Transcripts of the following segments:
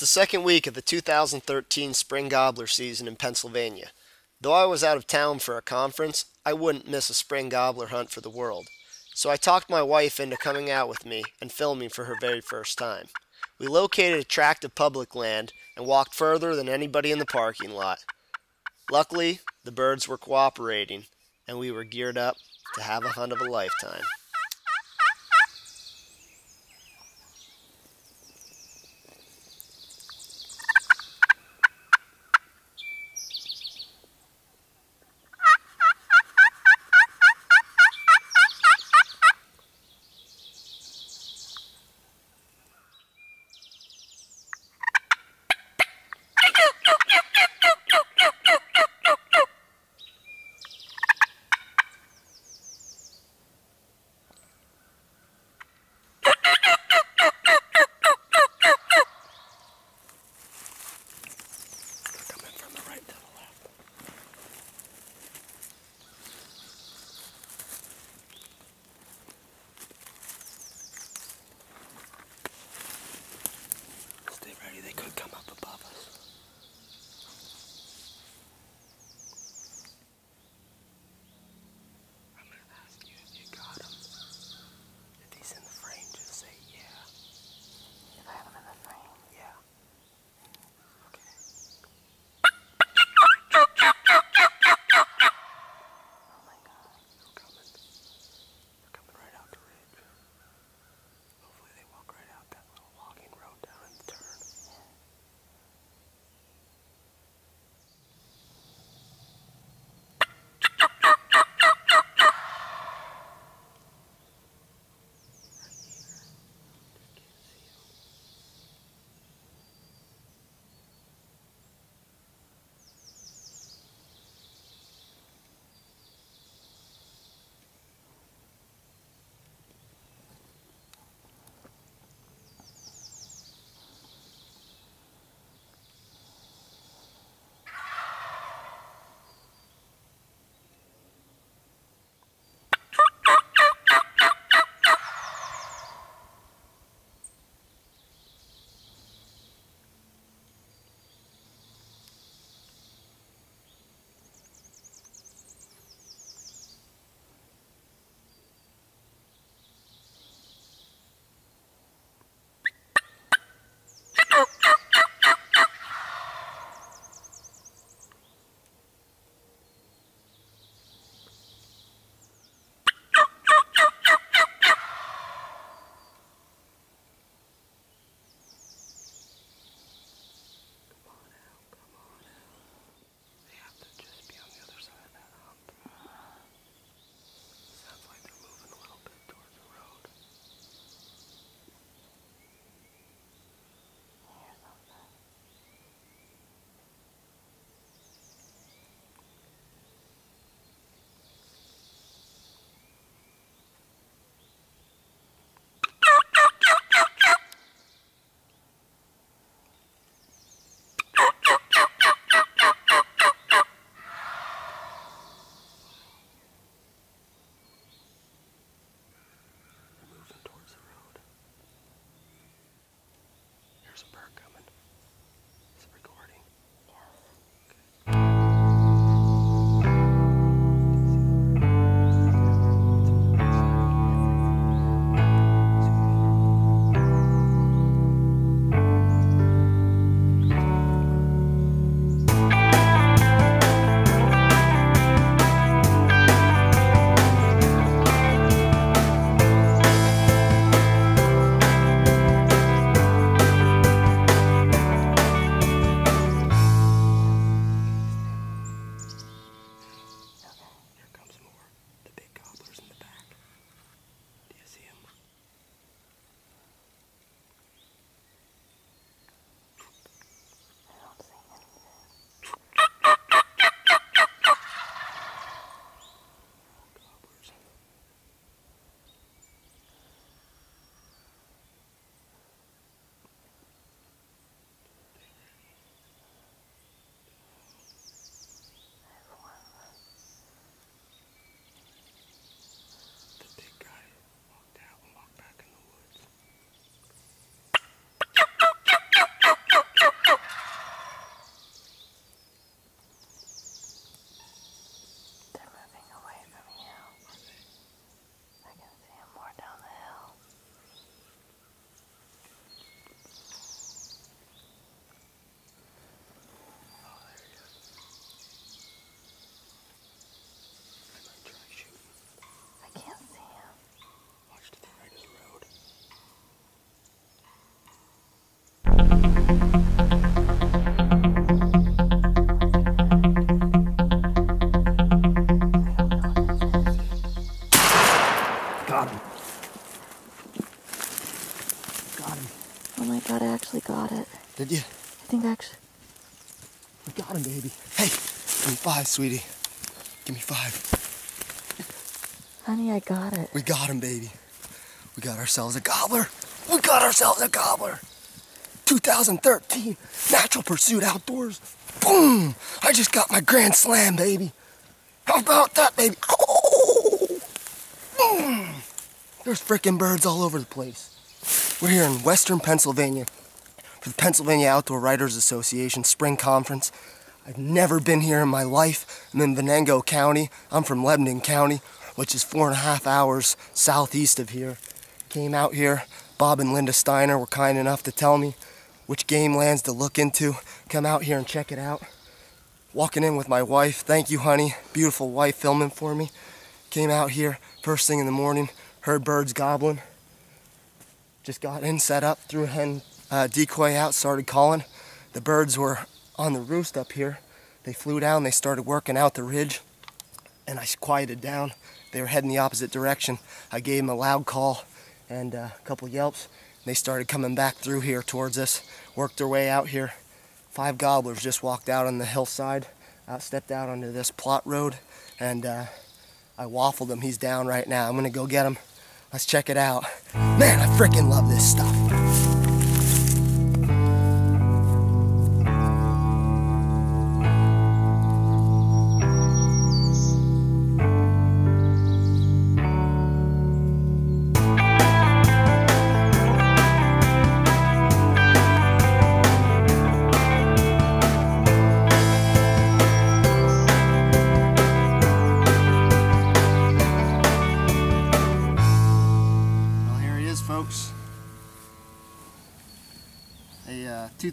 the second week of the 2013 spring gobbler season in Pennsylvania. Though I was out of town for a conference, I wouldn't miss a spring gobbler hunt for the world. So I talked my wife into coming out with me and filming for her very first time. We located a tract of public land and walked further than anybody in the parking lot. Luckily, the birds were cooperating, and we were geared up to have a hunt of a lifetime. Got him. Got him. Oh my god, I actually got it. Did you? I think I actually. We got him, baby. Hey, give me five, sweetie. Give me five. Honey, I got it. We got him, baby. We got ourselves a gobbler. We got ourselves a gobbler. 2013 Natural Pursuit Outdoors. Boom! I just got my grand slam, baby. How about that, baby? Oh! Boom! There's freaking birds all over the place. We're here in western Pennsylvania for the Pennsylvania Outdoor Writers Association Spring Conference. I've never been here in my life. I'm in Venango County. I'm from Lebanon County, which is four and a half hours southeast of here. Came out here. Bob and Linda Steiner were kind enough to tell me which game lands to look into. Come out here and check it out. Walking in with my wife. Thank you, honey. Beautiful wife filming for me. Came out here first thing in the morning. Heard birds gobbling. Just got in, set up, threw a hen uh, decoy out, started calling. The birds were on the roost up here. They flew down, they started working out the ridge, and I quieted down. They were heading the opposite direction. I gave them a loud call and uh, a couple yelps. They started coming back through here towards us, worked their way out here. Five gobblers just walked out on the hillside, out, stepped out onto this plot road, and uh, I waffled him. He's down right now. I'm gonna go get him. Let's check it out. Man, I freaking love this stuff.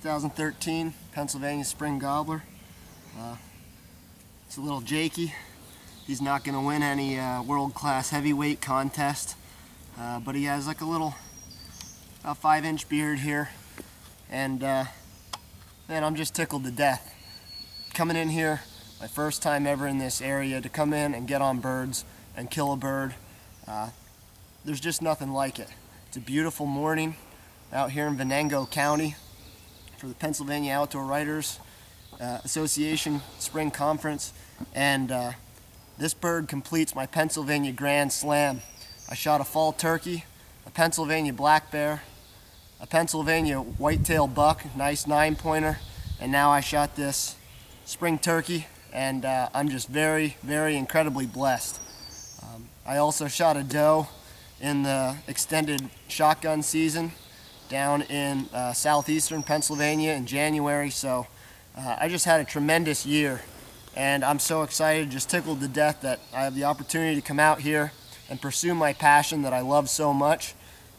2013 Pennsylvania Spring Gobbler. Uh, it's a little jakey. He's not going to win any uh, world-class heavyweight contest, uh, but he has like a little, about five-inch beard here, and uh, man, I'm just tickled to death. Coming in here, my first time ever in this area, to come in and get on birds and kill a bird. Uh, there's just nothing like it. It's a beautiful morning out here in Venango County for the Pennsylvania Outdoor Writers uh, Association Spring Conference, and uh, this bird completes my Pennsylvania Grand Slam. I shot a fall turkey, a Pennsylvania black bear, a Pennsylvania whitetail buck, nice nine pointer, and now I shot this spring turkey, and uh, I'm just very, very incredibly blessed. Um, I also shot a doe in the extended shotgun season down in uh, southeastern Pennsylvania in January. So uh, I just had a tremendous year and I'm so excited, just tickled to death that I have the opportunity to come out here and pursue my passion that I love so much.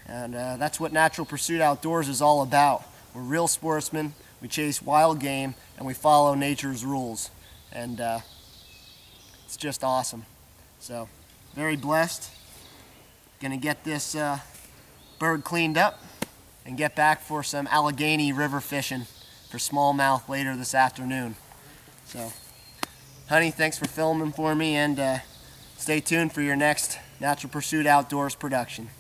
And uh, that's what Natural Pursuit Outdoors is all about. We're real sportsmen, we chase wild game, and we follow nature's rules. And uh, it's just awesome. So, very blessed. Gonna get this uh, bird cleaned up and get back for some Allegheny River fishing for smallmouth later this afternoon. So, honey, thanks for filming for me and uh, stay tuned for your next Natural Pursuit Outdoors production.